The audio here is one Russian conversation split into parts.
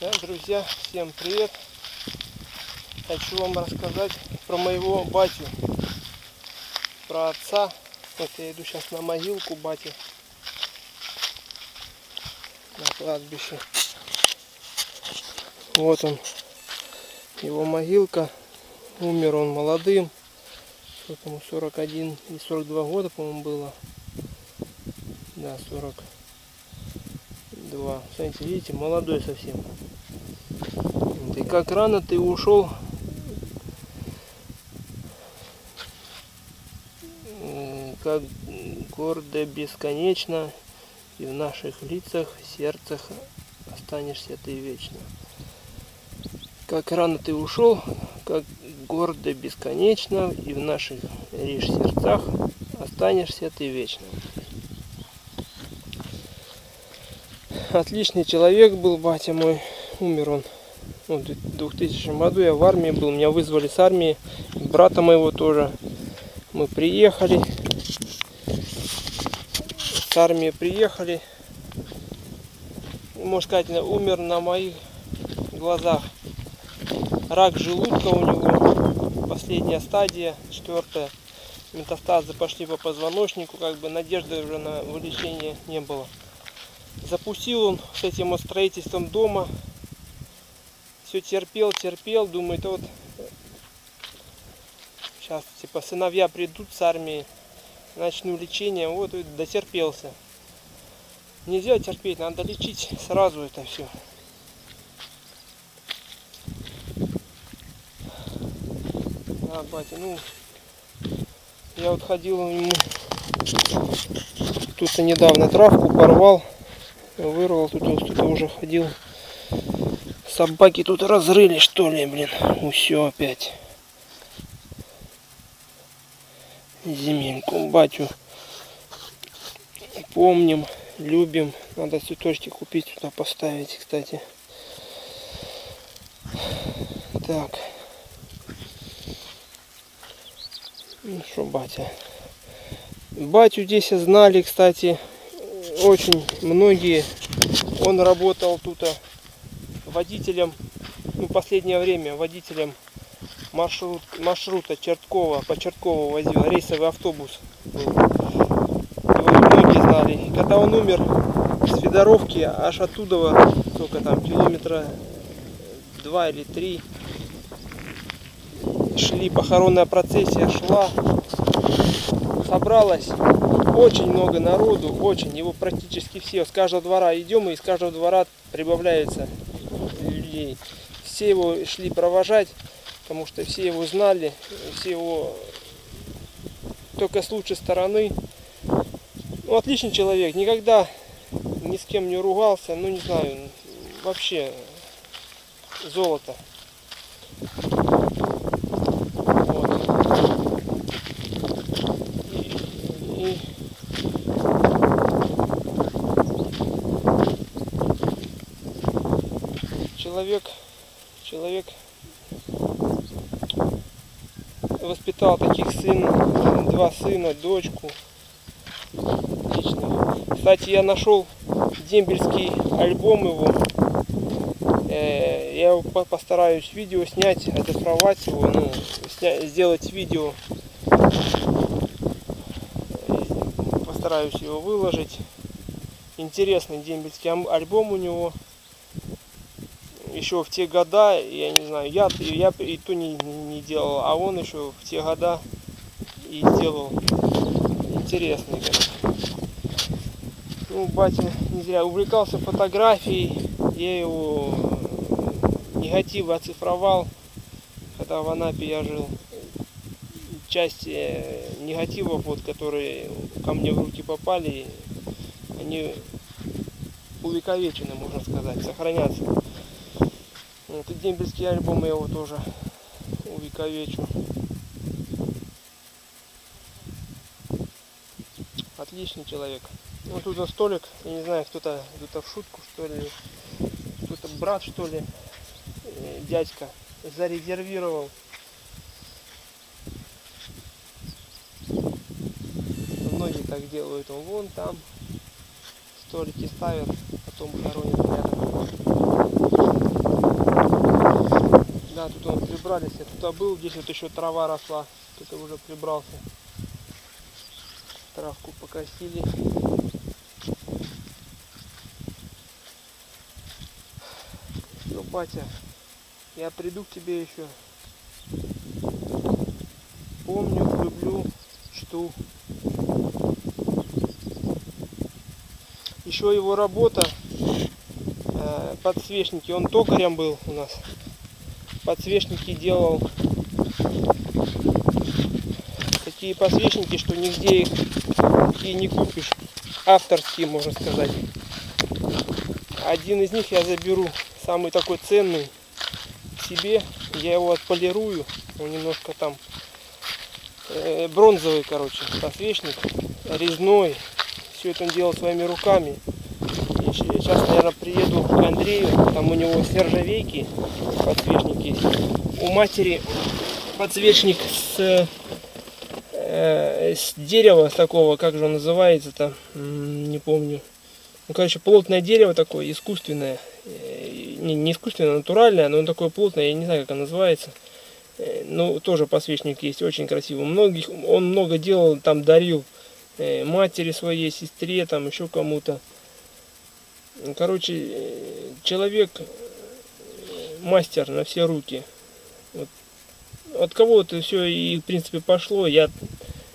Да, друзья, всем привет! Хочу вам рассказать про моего батю, про отца. Вот я иду сейчас на могилку бати на кладбище. Вот он, его могилка. Умер он молодым. Сколько ему 41 и 42 года, по-моему, было. Да, 42. Смотрите, видите, молодой совсем. Ты как рано ты ушел. Как гордо, бесконечно, и в наших лицах, сердцах останешься ты вечно. Как рано ты ушел, как гордо, бесконечно, и в наших лишь сердцах останешься ты вечно. Отличный человек был батя мой, умер он ну, в 2000 году я в армии был, меня вызвали с армии, брата моего тоже. Мы приехали, с армии приехали, можно сказать, умер на моих глазах. Рак желудка у него, последняя стадия, четвертая. Метастазы пошли по позвоночнику, как бы надежды уже на вылечение не было. Запустил он с этим строительством дома, все терпел, терпел, думает, вот сейчас типа сыновья придут с армии, начну лечение, вот и дотерпелся. Нельзя терпеть, надо лечить сразу это все. Да, батя, ну, я вот ходил ему, тут недавно травку порвал, вырвал, тут, тут уже ходил Собаки тут разрыли, что ли, блин. Все опять. Земельку, батю. Помним, любим. Надо цветочки купить туда поставить, кстати. Так. Ну что, батя. Батю здесь знали, кстати, очень многие. Он работал тут а водителем, ну, последнее время водителем маршрут, маршрута Черткова, по Черткову возил, рейсовый автобус многие знали. Когда он умер с Федоровки, аж оттуда, сколько там, километра два или три, шли, похоронная процессия шла, собралось очень много народу, очень, его практически все, с каждого двора идем и из каждого двора прибавляется людей. Все его шли провожать, потому что все его знали, все его только с лучшей стороны. Ну, отличный человек, никогда ни с кем не ругался, ну не знаю, вообще золото. Человек, человек воспитал таких сын, два сына, дочку. Отлично. Кстати, я нашел дембельский альбом его. Э, я постараюсь видео снять, оцифровать его, ну, снять, сделать видео. Постараюсь его выложить. Интересный дембельский альбом у него еще в те года, я не знаю, я, я и то не, не делал, а он еще в те года и сделал. Интересный, конечно. Ну, батя не зря увлекался фотографией, я его негативы оцифровал, когда в Анапе я жил. Часть негативов, вот, которые ко мне в руки попали, они увековечены, можно сказать, сохранятся. Вот, и дембельский альбом я его тоже увековечу. Отличный человек. Вот тут на столик, я не знаю, кто-то кто-то в шутку, что ли, кто-то брат, что ли, э, дядька, зарезервировал. Многие так делают. Он вон там столики ставят, потом хоронят рядом. Убрались. Я тут был, здесь вот еще трава росла. Кто-то уже прибрался. Травку покосили. Ну, батя, я приду к тебе еще. Помню, люблю, жду. Еще его работа, э, подсвечники, он токарем был у нас. Подсвечники делал. Такие подсвечники, что нигде их и не купишь. Авторские, можно сказать. Один из них я заберу, самый такой ценный, себе. Я его отполирую. Он немножко там э, бронзовый, короче, подсвечник, резной. Все это он делал своими руками. Сейчас, наверное, приеду к Андрею, там у него с нержавейки подсвечник есть. У матери подсвечник с, э, с дерева, такого, как же он называется-то, не помню. Ну, короче, плотное дерево такое, искусственное. Э, Не, не искусственное, а натуральное, но он такое плотное, я не знаю, как оно называется. Э, Ну, тоже подсвечник есть, очень красивый. Многих, он много делал, там дарил э, матери своей, сестре, там еще кому-то. Короче, э, человек э, мастер на все руки. Вот. От кого-то все и в принципе пошло. Я,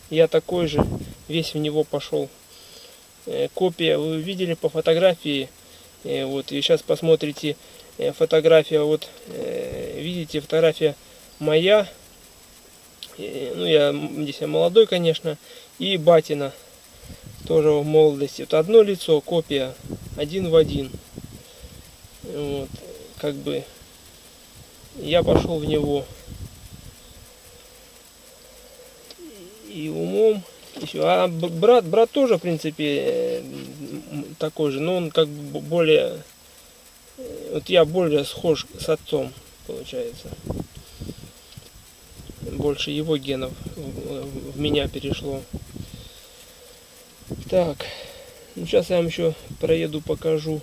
я такой же, весь в него пошел. Э, Копия, вы видели по фотографии. Э, Вот, и сейчас посмотрите фотография. Вот, видите, фотография моя. Ну, я здесь я молодой, конечно. И батина тоже в молодости. Вот одно лицо, копия, один в один. Вот, как бы я пошел в него и умом, всё. А брат, брат тоже, в принципе, э, такой же, но он как бы более, э, вот я более схож с отцом, получается. Больше его генов в меня перешло. Так, ну сейчас я вам еще проеду, покажу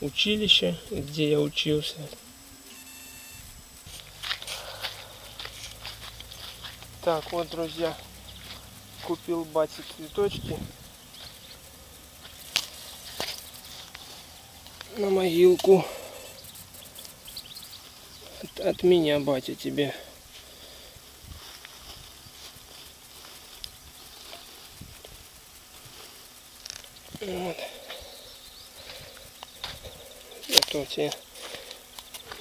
училище, где я учился. Так, вот, друзья, купил бате цветочки на могилку. От, меня, батя, тебе. Вот. Это тебе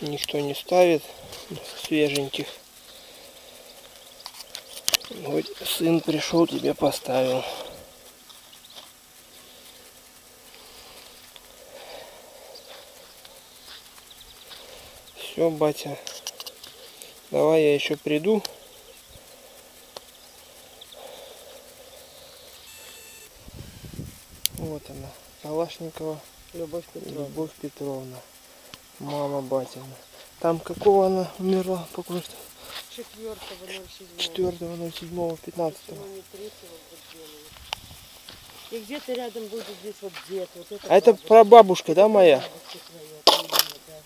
никто не ставит свеженьких. Вот сын пришел, тебе поставил. Все, батя. Давай я еще приду. Вот она, Калашникова Любовь Петровна. Любовь Петровна. Мама батина. Там какого она умерла? Четвертого, ноль седьмого. 4.07.15. Сегодня третьего вот делали. И где-то рядом будет здесь вот дед. Вот это А это бабушка. прабабушка, да, моя? Твоя, да.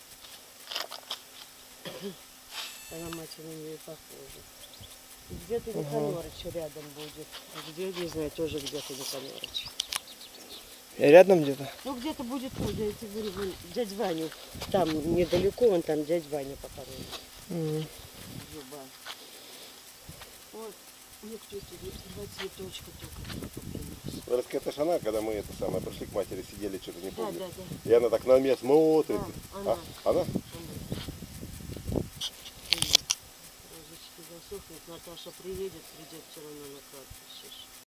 Она мать на нее похожа. Где-то Ага. Никанорыч рядом будет. А где, не знаю, тоже где-то Никанорыч. Рядом где-то? Ну, где-то будет, ну, я тебе говорю, вон дядь Ваню. Там недалеко, он там дядь Ваня похоронен. Мгм. Зуба. Вот, ну, кто два цветочка только. это ж она, когда мы это самое пришли к матери, сидели, что-то не Да, помню. да, да. И она так на меня смотрит. А, она. А, она? Розочки засохнут, Наташа приедет, придет все равно на кладбище.